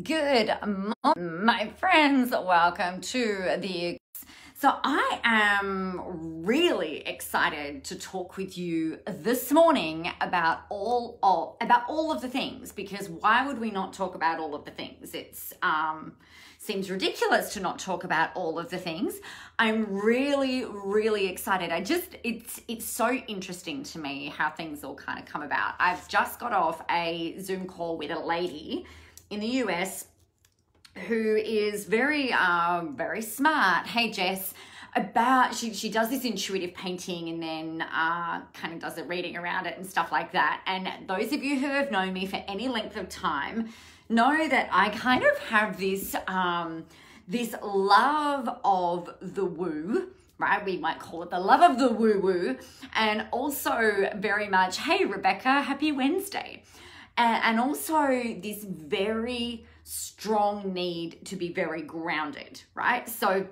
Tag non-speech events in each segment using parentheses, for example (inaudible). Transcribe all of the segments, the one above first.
Good morning, my friends. Welcome to the. So, I am really excited to talk with you this morning about all of, about all of the things because why would we not talk about all of the things? It's um seems ridiculous to not talk about all of the things. I'm really, really excited. I just it's it's so interesting to me how things all kind of come about. I've just got off a Zoom call with a lady in the US who is very um very smart. Hey Jess about she she does this intuitive painting and then uh, kind of does a reading around it and stuff like that. And those of you who have known me for any length of time know that I kind of have this um, this love of the woo right? We might call it the love of the woo woo, and also very much, hey, Rebecca, happy Wednesday. And, also this very strong need to be very grounded, right? So,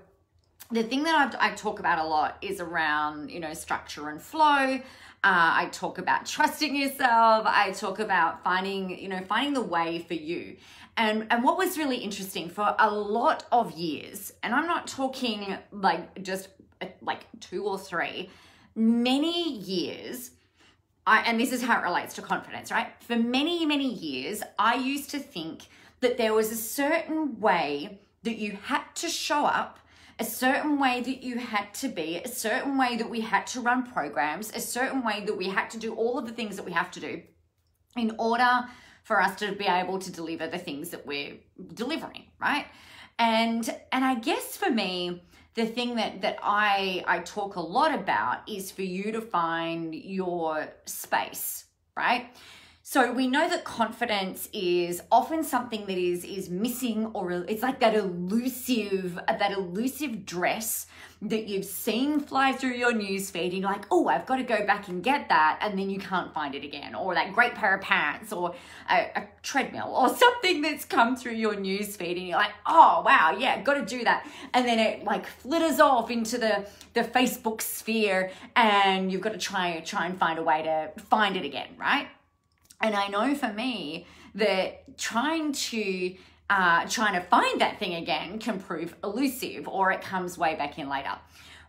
the thing that I, I talk about a lot is around, you know, structure and flow. Uh, I talk about trusting yourself. I talk about finding, you know, finding the way for you. And, and what was really interesting for a lot of years, and I'm not talking like just uh, like two or three, many years, I, and this is how it relates to confidence, right? For many, many years, I used to think that there was a certain way that you had to show up a certain way that you had to be, a certain way that we had to run programs, a certain way that we had to do all of the things that we have to do in order for us to be able to deliver the things that we're delivering, right? And and I guess for me, the thing that that I I talk a lot about is for you to find your space, right? So we know that confidence is often something that is is missing or it's like that elusive that elusive dress that you've seen fly through your newsfeed and you're like, oh, I've got to go back and get that, and then you can't find it again, or that great pair of pants, or a, a treadmill, or (laughs) something that's come through your newsfeed, and you're like, oh wow, yeah, got to do that, and then it like flitters off into the the Facebook sphere, and you've got to try try and find a way to find it again, right? And I know for me that trying to uh, trying to find that thing again can prove elusive or it comes way back in later.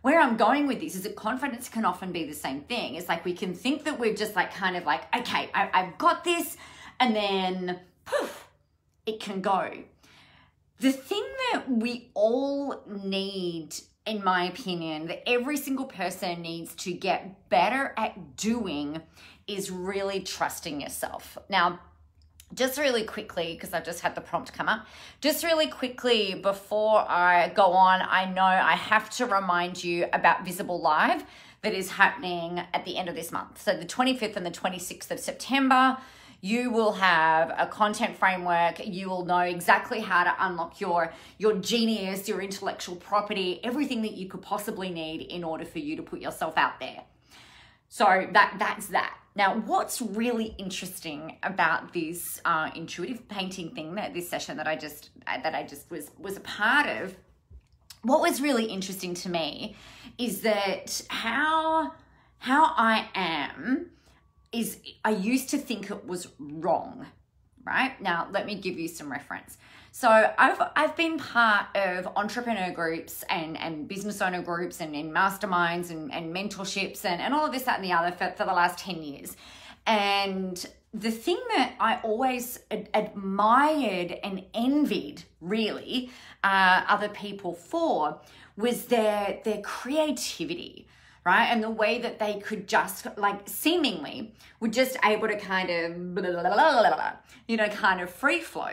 Where I'm going with this is that confidence can often be the same thing. It's like we can think that we're just like kind of like, okay, I, I've got this, and then poof, it can go. The thing that we all need in my opinion, that every single person needs to get better at doing is really trusting yourself. Now, just really quickly, because I've just had the prompt come up, just really quickly before I go on, I know I have to remind you about Visible Live that is happening at the end of this month. So the 25th and the 26th of September, you will have a content framework. You will know exactly how to unlock your, your genius, your intellectual property, everything that you could possibly need in order for you to put yourself out there. So that that's that. Now, what's really interesting about this uh, intuitive painting thing that this session that I just that I just was was a part of, what was really interesting to me is that how how I am is I used to think it was wrong, right? Now, let me give you some reference. So I've I've been part of entrepreneur groups and, and business owner groups and, and masterminds and, and mentorships and, and all of this, that, and the other for, for the last 10 years. And the thing that I always ad- admired and envied, really, uh, other people for was their their creativity, right? And the way that they could just like seemingly were just able to kind of blah, blah, blah, you know kind of free flow.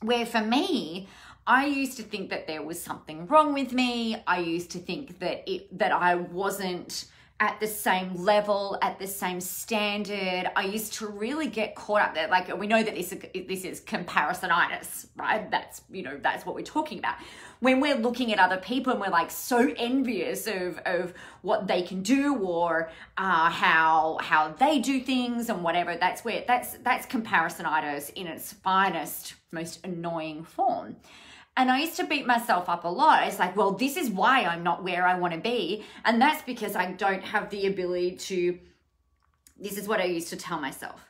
Where for me, I used to think that there was something wrong with me. I used to think that it that I wasn't at the same level, at the same standard. I used to really get caught up there. Like we know that this this is comparisonitis, right? That's you know that's what we're talking about. When we're looking at other people and we're like so envious of of what they can do or uh, how how they do things and whatever. That's where that's that's comparisonitis in its finest, most annoying form. And I used to beat myself up a lot. It's like, well, this is why I'm not where I want to be. And that's because I don't have the ability to, this is what I used to tell myself.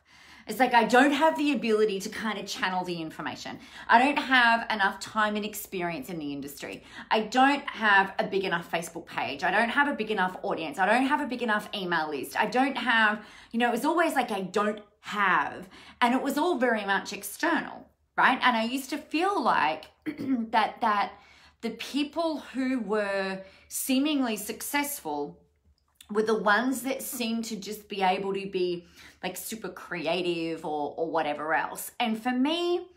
It's like I don't have the ability to kind of channel the information. I don't have enough time and experience in the industry. I don't have a big enough Facebook page. I don't have a big enough audience. I don't have a big enough email list. I don't have, you know, it was always like I don't have. And it was all very much external, right? And I used to feel like (clears throat) that that the people who were seemingly successful were the ones that seemed to just be able to be like super creative or, or whatever else. And for me,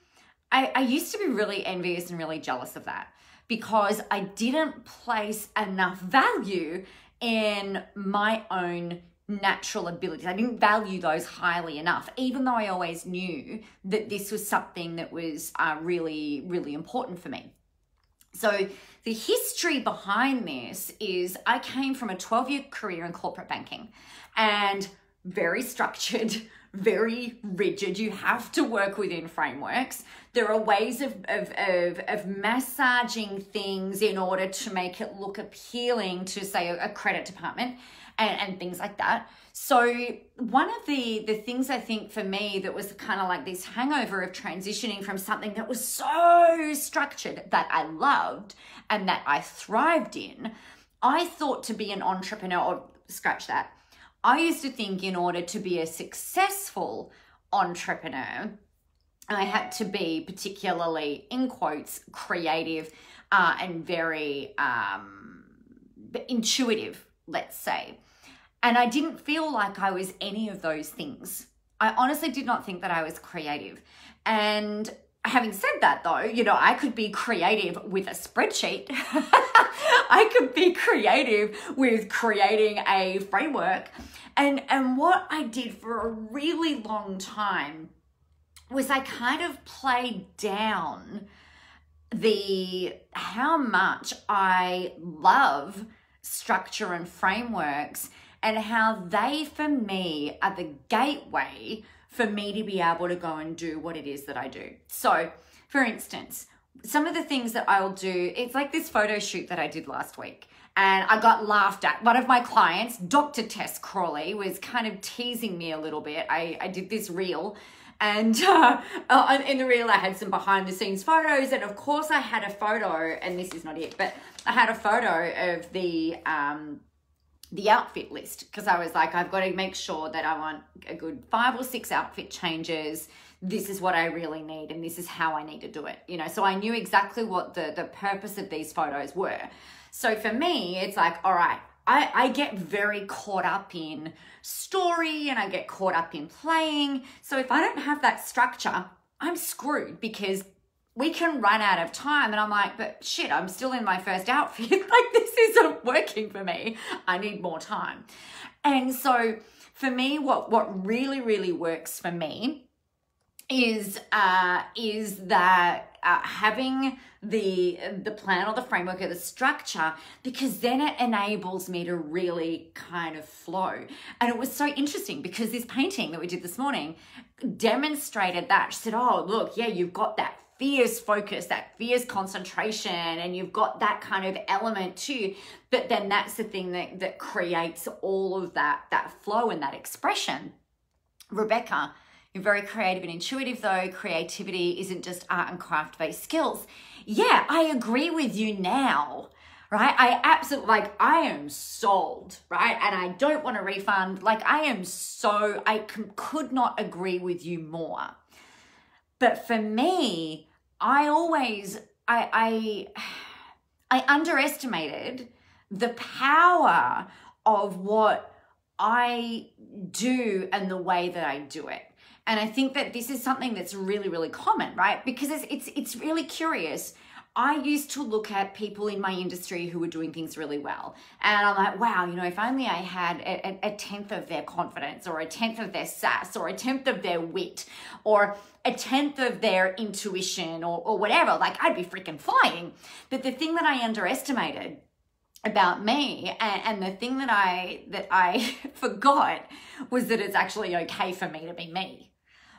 I, I used to be really envious and really jealous of that because I didn't place enough value in my own natural abilities. I didn't value those highly enough, even though I always knew that this was something that was uh, really, really important for me. So, the history behind this is I came from a 12 year career in corporate banking and very structured, (laughs) very rigid. You have to work within frameworks. There are ways of, of, of, of massaging things in order to make it look appealing to, say, a, a credit department and, and things like that. So one of the the things I think for me that was kind of like this hangover of transitioning from something that was so structured that I loved and that I thrived in, I thought to be an entrepreneur or scratch that. I used to think in order to be a successful entrepreneur, I had to be particularly in quotes creative uh, and very um, intuitive, let's say. And I didn't feel like I was any of those things. I honestly did not think that I was creative. And having said that though, you know, I could be creative with a spreadsheet. (laughs) I could be creative with creating a framework. And and what I did for a really long time was I kind of played down the how much I love structure and frameworks and how they, for me, are the gateway for me to be able to go and do what it is that I do. So, for instance, some of the things that I'll do, it's like this photo shoot that I did last week. And I got laughed at. One of my clients, Dr. Tess Crawley, was kind of teasing me a little bit. I, I did this reel and (laughs) uh, uh, in the reel, I had some behind the scenes photos. And of course, I had a photo, and this is not it, but I had a photo of the um, the outfit list because I was like, I've got to make sure that I want a good five or six outfit changes. This is what I really need, and this is how I need to do it. You know, so I knew exactly what the the purpose of these photos were. So for me, it's like, all right, I, I get very caught up in story and I get caught up in playing. So if I don't have that structure, I'm screwed because we can run out of time. And I'm like, but shit, I'm still in my first outfit. (laughs) like, this isn't working for me. I need more time. And so, for me, what, what really, really works for me is uh, is that uh, having the the plan or the framework or the structure because then it enables me to really kind of flow and it was so interesting because this painting that we did this morning demonstrated that she said oh look yeah you've got that fierce focus, that fierce concentration, and you've got that kind of element too. But then that's the thing that, that creates all of that, that flow and that expression. Rebecca, you're very creative and intuitive though. Creativity isn't just art and craft based skills. Yeah, I agree with you now right? I absolutely like I am sold, right? And I don't want a refund. Like I am so I could not agree with you more. But for me, I always I I I underestimated the power of what I do and the way that I do it. And I think that this is something that's really, really common, right? Because it's it's it's really curious I used to look at people in my industry who were doing things really well. And I'm like, wow, you know, if only I had a, a, tenth of their confidence or a tenth of their sass or a tenth of their wit or a tenth of their intuition or, or whatever, like I'd be freaking flying. But the thing that I underestimated about me and, and the thing that I that I (laughs) forgot was that it's actually okay for me to be me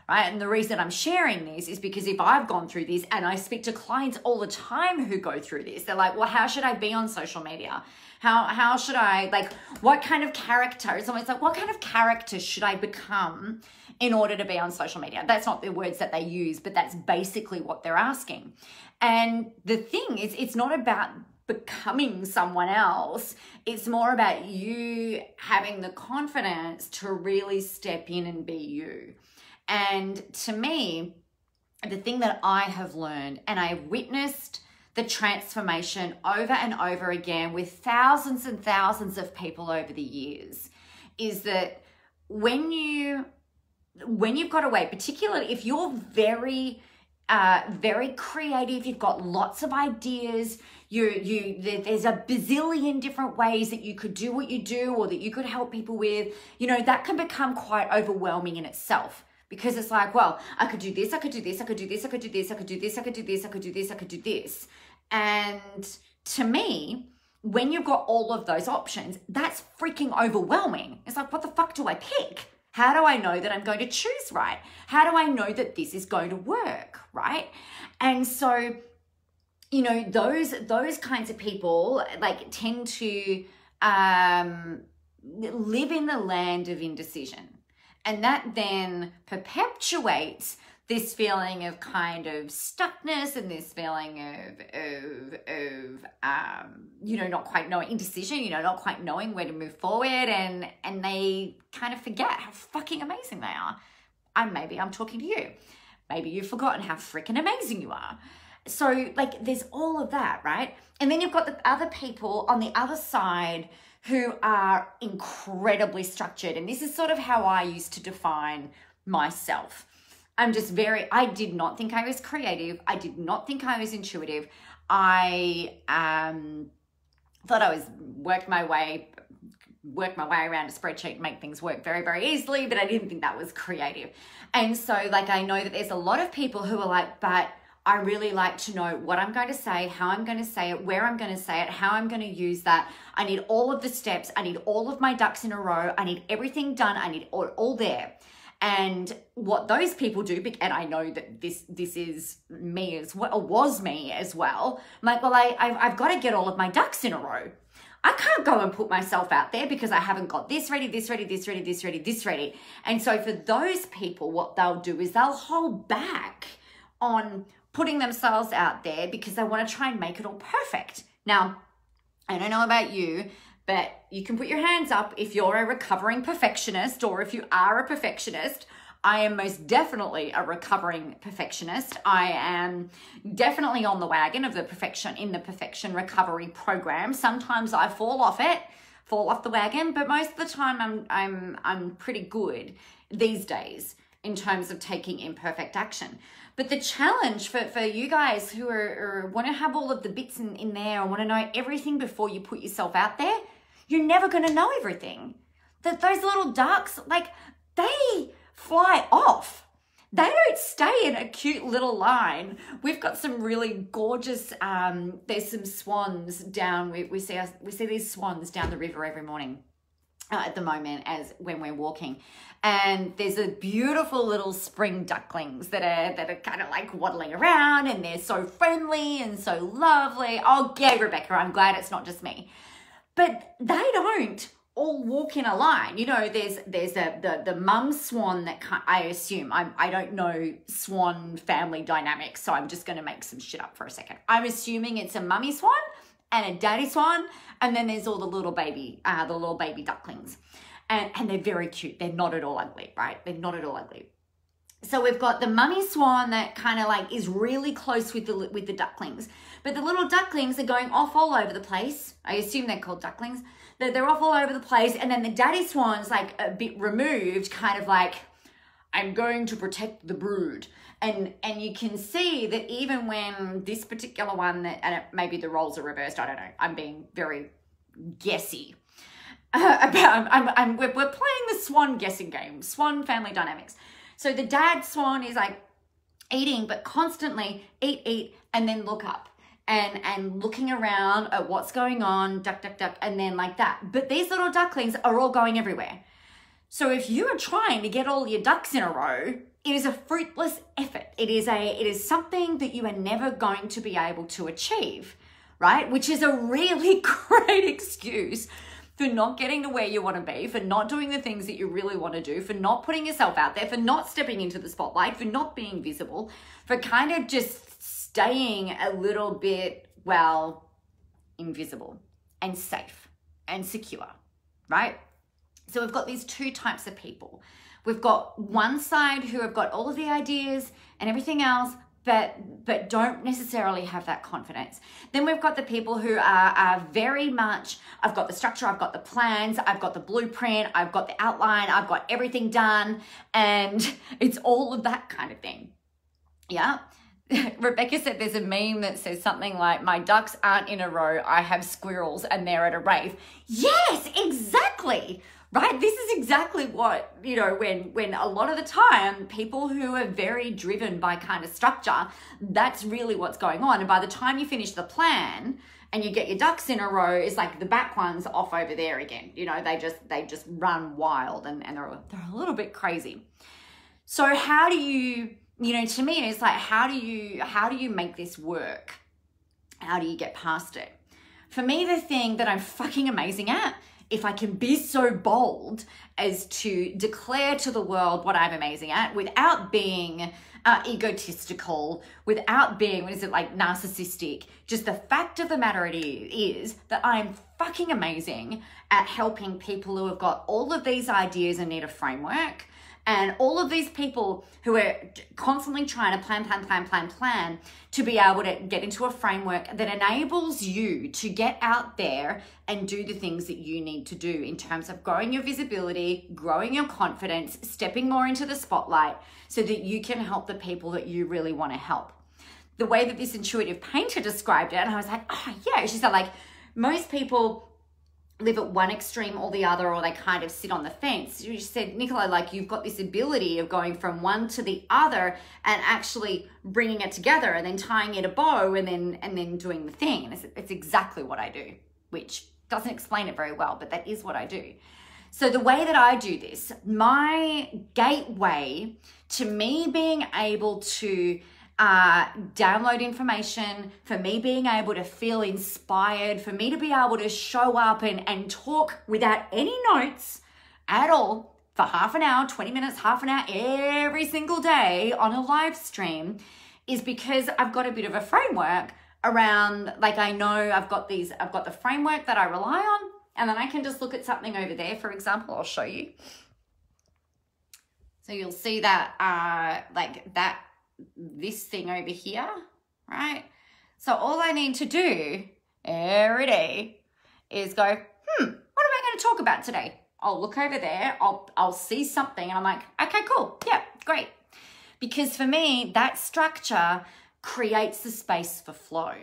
right? And the reason I'm sharing this is because if I've gone through this and I speak to clients all the time who go through this, they're like, well, how should I be on social media? How, how should I, like, what kind of character? It's like, what kind of character should I become in order to be on social media? That's not the words that they use, but that's basically what they're asking. And the thing is, it's not about becoming someone else. It's more about you having the confidence to really step in and be you. And to me, the thing that I have learned and I witnessed the transformation over and over again with thousands and thousands of people over the years is that when you when you've got away particularly if you're very uh, very creative you've got lots of ideas you you there's a bazillion different ways that you could do what you do or that you could help people with you know that can become quite overwhelming in itself because it's like, well, I could do this, I could do this, I could do this, I could do this, I could do this, I could do this, I could do this, I could do this. And to me, when you've got all of those options, that's freaking overwhelming. It's like, what the fuck do I pick? How do I know that I'm going to choose right? How do I know that this is going to work, right? And so, you know, those those kinds of people like tend to um, live in the land of indecision and that then perpetuates this feeling of kind of stuckness and this feeling of of of um, you know not quite knowing indecision you know not quite knowing where to move forward. And and they kind of forget how fucking amazing they are. And maybe i'm talking to you. Maybe you've forgotten how freaking amazing you are so like there's all of that right and then you've got the other people on the other side who are incredibly structured. And this is sort of how I used to define myself. I'm just very, I did not think I was creative. I did not think I was intuitive. I um, thought I was worked my way, work my way around a spreadsheet, make things work very, very easily, but I didn't think that was creative. And so, like, I know that there's a lot of people who are like, but I really like to know what I'm going to say, how I'm going to say it, where I'm going to say it, how I'm going to use that. I need all of the steps. I need all of my ducks in a row. I need everything done. I need all, all there. And what those people do, and I know that this this is me as well, or was me as well. I'm like, well, I I've, I've got to get all of my ducks in a row. I can't go and put myself out there because I haven't got this ready, this ready, this ready, this ready, this ready. And so for those people, what they'll do is they'll hold back on putting themselves out there because they want to try and make it all perfect. Now, I don't know about you, but you can put your hands up if you're a recovering perfectionist or if you are a perfectionist. I am most definitely a recovering perfectionist. I am definitely on the wagon of the perfection in the perfection recovery program. Sometimes I fall off it, fall off the wagon, but most of the time I'm I'm I'm pretty good these days in terms of taking imperfect action. But the challenge for, for you guys who are, are want to have all of the bits in, in there and want to know everything before you put yourself out there, you're never going to know everything. That those little ducks, like they fly off. They don't stay in a cute little line. We've got some really gorgeous. Um, there's some swans down. We, we see us, we see these swans down the river every morning uh, at the moment as when we're walking. And there's a beautiful little spring ducklings that are that are kind of like waddling around and they're so friendly and so lovely. Oh yeah rebecca i'm glad it's not just me. But they don't all walk in a line. You know there's there's a the the mum swan that i assume i'm i don't know swan family dynamics so i'm just going to make some shit up for a second. I'm assuming it's a mummy swan and a daddy swan and then there's all the little baby uh the little baby ducklings and, and they're very cute. They're not at all ugly, right? They're not at all ugly. So we've got the mummy swan that kind of like is really close with the with the ducklings, but the little ducklings are going off all over the place. I assume they're called ducklings. They're, they're off all over the place, and then the daddy swan's like a bit removed, kind of like I'm going to protect the brood. And and you can see that even when this particular one that and it, maybe the roles are reversed, I don't know. I'm being very guessy uh, (laughs) about I'm, I'm, we're, we're playing the swan guessing game, swan family dynamics. So the dad swan is like eating, but constantly eat, eat, and then look up and and looking around at what's going on, duck, duck, duck, and then like that. But these little ducklings are all going everywhere. So if you are trying to get all your ducks in a row, it is a fruitless effort. It is a it is something that you are never going to be able to achieve, right? Which is a really (laughs) great excuse for not getting to where you want to be, for not doing the things that you really want to do, for not putting yourself out there, for not stepping into the spotlight, for not being visible, for kind of just staying a little bit, well, invisible and safe and secure, right? So we've got these two types of people. We've got one side who have got all of the ideas and everything else, but but don't necessarily have that confidence. Then we've got the people who are, are very much, I've got the structure, I've got the plans, I've got the blueprint, I've got the outline, I've got everything done, and (laughs) it's all of that kind of thing. Yeah. (laughs) Rebecca said there's a meme that says something like, My ducks aren't in a row, I have squirrels and they're at a rave. Yes, exactly right? This is exactly what you know when when a lot of the time people who are very driven by kind of structure that's really what's going on. And by the time you finish the plan and you get your ducks in a row it's like the back ones off over there again. You know they just they just run wild and, and they're, they're a little bit crazy. So how do you you know to me it's like how do you how do you make this work? How do you get past it? For me the thing that i'm fucking amazing at if I can be so bold as to declare to the world what I'm amazing at without being uh, egotistical, without being, what is it, like narcissistic, just the fact of the matter it is, is that I'm fucking amazing at helping people who have got all of these ideas and need a framework and all of these people who are constantly trying to plan, plan, plan, plan, plan to be able to get into a framework that enables you to get out there and do the things that you need to do in terms of growing your visibility, growing your confidence, stepping more into the spotlight so that you can help the people that you really want to help. The way that this intuitive painter described it, and I was like, oh, yeah, she said, like, most people live at one extreme or the other, or they kind of sit on the fence. You said, Nicola, like you've got this ability of going from one to the other and actually bringing it together and then tying it a bow and then and then doing the thing. And it's, it's exactly what I do, which doesn't explain it very well, but that is what I do. So the way that I do this, my gateway to me being able to uh, download information, for me being able to feel inspired, for me to be able to show up and, and talk without any notes at all for half an hour, 20 minutes, half an hour every single day on a live stream is because I've got a bit of a framework around like I know I've got these I've got the framework that I rely on and then I can just look at something over there for example I'll show you. So you'll see that uh like that this thing over here, right? So all I need to do every day is go, hmm, what am I going to talk about today? I'll look over there, I'll, I'll see something, and I'm like, okay, cool, yeah, great. Because for me, that structure creates the space for flow.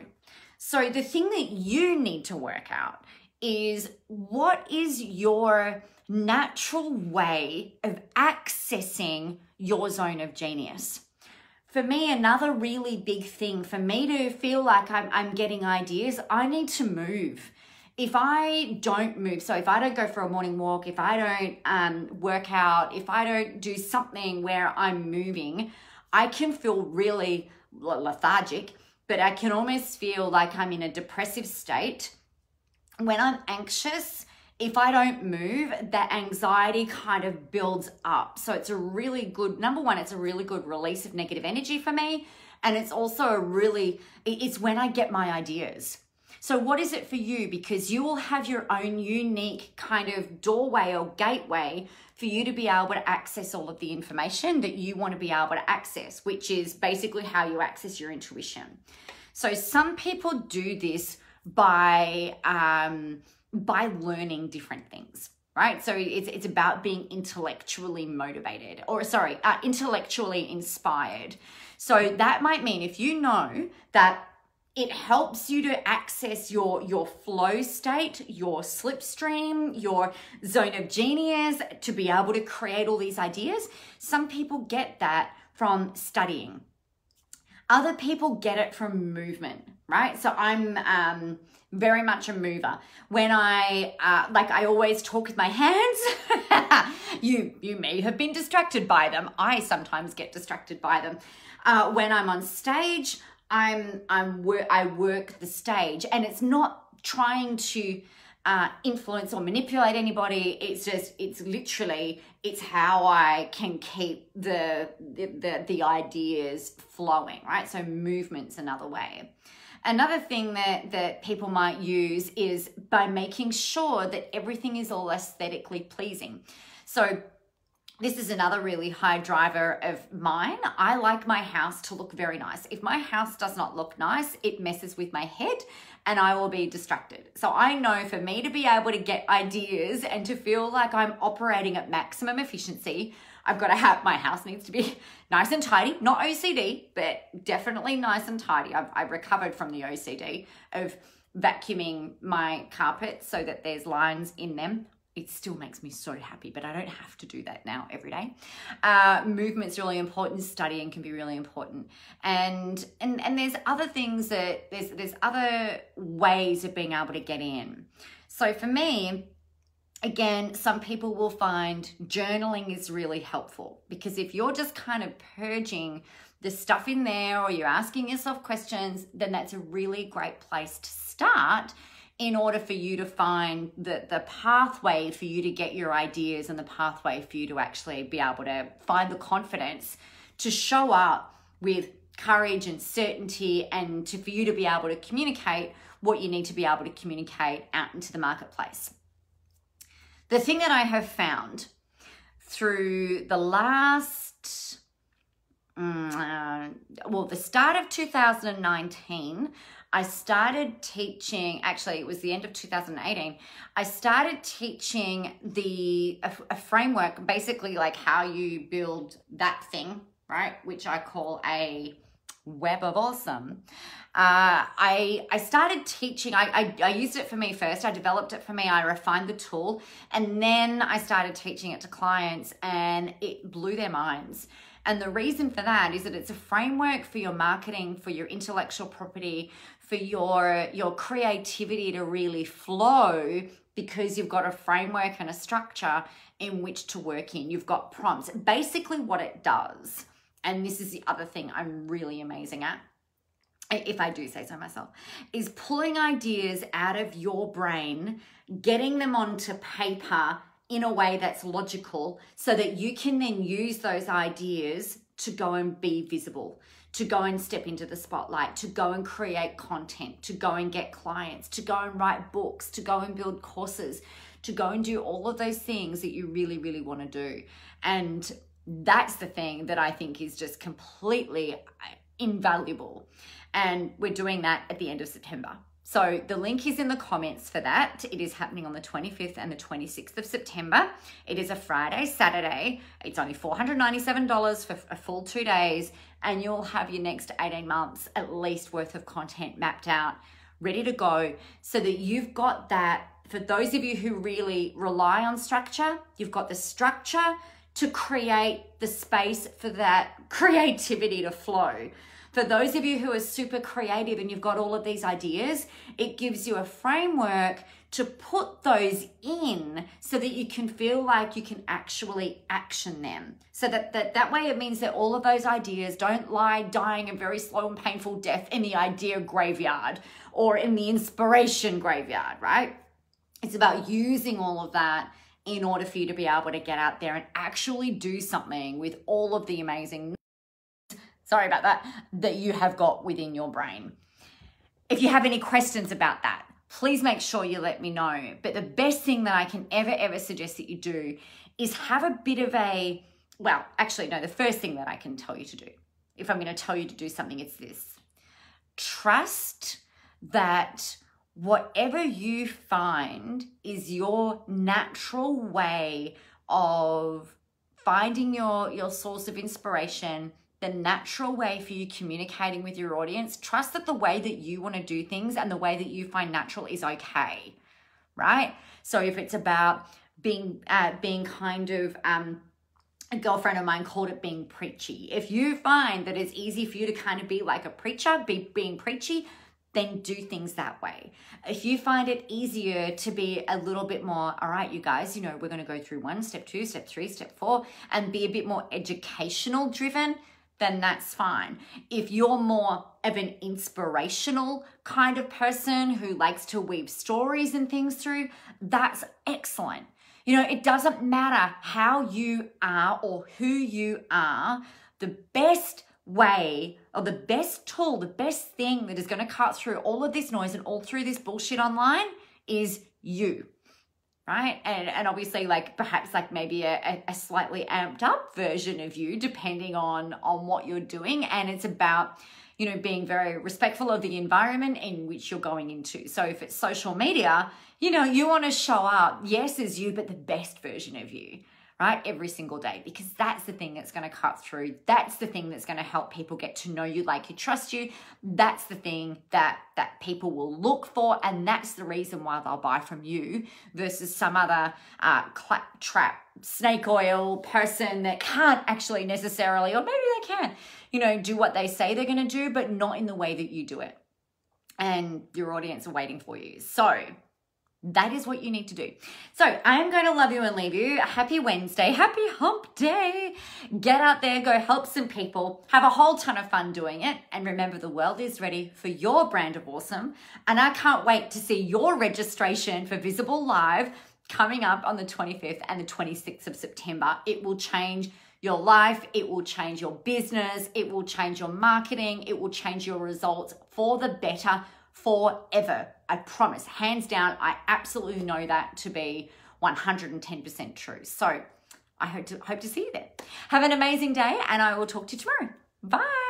So the thing that you need to work out is what is your natural way of accessing your zone of genius? For me, another really big thing for me to feel like I'm, I'm getting ideas, I need to move. If I don't move, so if I don't go for a morning walk, if I don't um, work out, if I don't do something where I'm moving, I can feel really lethargic, but I can almost feel like I'm in a depressive state. When I'm anxious, if I don't move, that anxiety kind of builds up. So it's a really good, number one, it's a really good release of negative energy for me. And it's also a really, it's when I get my ideas. So, what is it for you? Because you will have your own unique kind of doorway or gateway for you to be able to access all of the information that you want to be able to access, which is basically how you access your intuition. So, some people do this by, um, by learning different things right? So it's it's about being intellectually motivated or sorry uh, intellectually inspired. So that might mean if you know that it helps you to access your your flow state your slipstream your zone of genius to be able to create all these ideas some people get that from studying. Other people get it from movement right? So I'm um, very much a mover. When I uh, like, I always talk with my hands. (laughs) you you may have been distracted by them. I sometimes get distracted by them. Uh, when I'm on stage, I'm I'm wor- I work the stage, and it's not trying to uh, influence or manipulate anybody. It's just it's literally it's how I can keep the the the, the ideas flowing, right? So movement's another way. Another thing that, that people might use is by making sure that everything is all aesthetically pleasing. So this is another really high driver of mine. I like my house to look very nice. If my house does not look nice, it messes with my head and I will be distracted. So I know for me to be able to get ideas and to feel like I'm operating at maximum efficiency, I've got to have my house needs to be (laughs) nice and tidy, not OCD, but definitely nice and tidy. I've, I've recovered from the OCD of vacuuming my carpets so that there's lines in them it still makes me so happy, but I don't have to do that now every day. Uh, movement's really important. Studying can be really important, and and and there's other things that there's there's other ways of being able to get in. So for me, again, some people will find journaling is really helpful because if you're just kind of purging the stuff in there or you're asking yourself questions, then that's a really great place to start in order for you to find the, the pathway for you to get your ideas and the pathway for you to actually be able to find the confidence to show up with courage and certainty and to for you to be able to communicate what you need to be able to communicate out into the marketplace. The thing that I have found through the last mm, uh, well, the start of 2019, I started teaching, actually, it was the end of 2018. I started teaching the a, a framework, basically like how you build that thing, right? Which I call a web of awesome. Uh, I I started teaching. I, I, I used it for me first. I developed it for me. I refined the tool, and then I started teaching it to clients, and it blew their minds. And the reason for that is that it's a framework for your marketing, for your intellectual property, for your your creativity to really flow because you've got a framework and a structure in which to work in. You've got prompts. Basically what it does, and this is the other thing I'm really amazing at, if I do say so myself, is pulling ideas out of your brain, getting them onto paper in a way that's logical so that you can then use those ideas to go and be visible to go and step into the spotlight, to go and create content, to go and get clients, to go and write books, to go and build courses, to go and do all of those things that you really, really want to do. And that's the thing that I think is just completely uh, invaluable. And we're doing that at the end of September. So the link is in the comments for that. It is happening on the 25th and the 26th of September. It is a Friday, Saturday. It's only $497 for a full two days, and you'll have your next 18 months at least worth of content mapped out, ready to go, so that you've got that. For those of you who really rely on structure, you've got the structure to create the space for that (laughs) creativity to flow. For those of you who are super creative and you've got all of these ideas, it gives you a framework to put those in so that you can feel like you can actually action them. So that, that that way it means that all of those ideas don't lie dying a very slow and painful death in the idea graveyard or in the inspiration graveyard, right? It's about using all of that in order for you to be able to get out there and actually do something with all of the amazing sorry about that, that you have got within your brain. If you have any questions about that, please make sure you let me know. But the best thing that I can ever, ever suggest that you do is have a bit of a, well, actually, no, the first thing that I can tell you to do, if I'm going to tell you to do something, it's this trust that whatever you find is your natural way of finding your your source of inspiration the natural way for you communicating with your audience, trust that the way that you want to do things and the way that you find natural is okay, right? So if it's about being uh, being kind of um, a girlfriend of mine called it being preachy. If you find that it's easy for you to kind of be like a preacher, be being preachy, then do things that way. If you find it easier to be a little bit more, all right, you guys, you know, we're going to go through one, step two, step three, step four, and be a bit more educational driven, then that's fine. If you're more of an inspirational kind of person who likes to weave stories and things through, that's excellent. You know, it doesn't matter how you are or who you are, the best way or the best tool, the best thing that is going to cut through all of this noise and all through this bullshit online is you. Right. And and obviously like perhaps like maybe a, a slightly amped up version of you, depending on on what you're doing. And it's about you know, being very respectful of the environment in which you're going into. So if it's social media, you know, you want to show up, yes, as you, but the best version of you right? Every single day, because that's the thing that's going to cut through. That's the thing that's going to help people get to know you, like you, trust you. That's the thing that that people will look for, and that's the reason why they'll buy from you versus some other uh, clap trap snake oil person that can't actually necessarily, or maybe they can, you know, do what they say they're going to do, but not in the way that you do it. And your audience are waiting for you. So that is what you need to do. So I'm going to love you and leave you. Happy Wednesday. Happy hump day. Get out there, go help some people, have a whole ton of fun doing it. And remember, the world is ready for your brand of awesome. And I can't wait to see your registration for Visible Live coming up on the 25th and the 26th of September. It will change your life, it will change your business, it will change your marketing, it will change your results for the better forever. I promise, hands down, I absolutely know that to be 110% true. So I hope to hope to see you there. Have an amazing day and I will talk to you tomorrow. Bye.